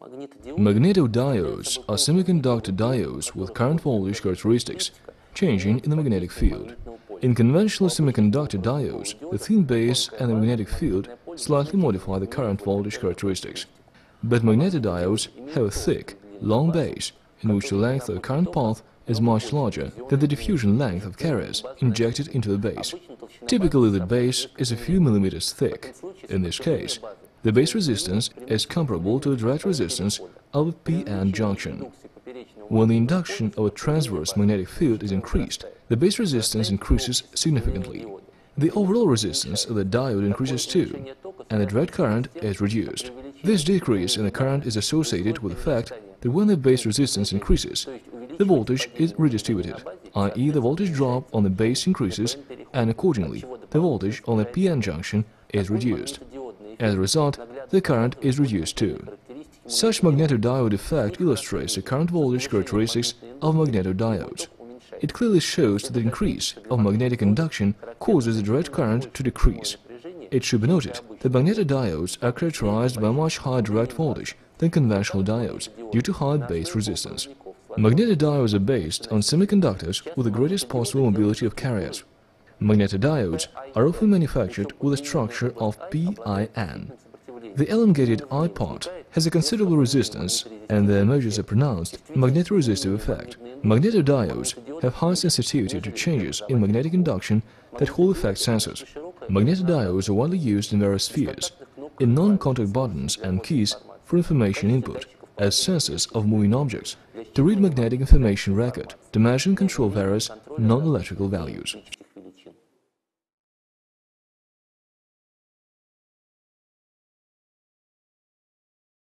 Magnetodiodes are semiconductor diodes with current voltage characteristics changing in the magnetic field. In conventional semiconductor diodes, the thin base and the magnetic field slightly modify the current voltage characteristics. But magnetodiodes have a thick, long base in which the length of the current path is much larger than the diffusion length of carriers injected into the base. Typically the base is a few millimeters thick. In this case, the base resistance is comparable to the direct resistance of a p-n junction. When the induction of a transverse magnetic field is increased, the base resistance increases significantly. The overall resistance of the diode increases too, and the direct current is reduced. This decrease in the current is associated with the fact that when the base resistance increases, the voltage is redistributed, i.e. the voltage drop on the base increases and accordingly the voltage on the p-n junction is reduced. As a result, the current is reduced too. Such magnetodiode effect illustrates the current voltage characteristics of magnetodiodes. It clearly shows that the increase of magnetic induction causes the direct current to decrease. It should be noted that magnetodiodes are characterized by much higher direct voltage than conventional diodes due to high base resistance. Magnetodiodes are based on semiconductors with the greatest possible mobility of carriers. Magnetodiodes are often manufactured with a structure of PIN. The elongated I part has a considerable resistance and there emerges a pronounced magnetoresistive effect. Magnetodiodes have high sensitivity to changes in magnetic induction that Hall effect sensors. Magnetodiodes are widely used in various spheres, in non-contact buttons and keys for information input, as sensors of moving objects, to read magnetic information record, to measure and control various non-electrical values.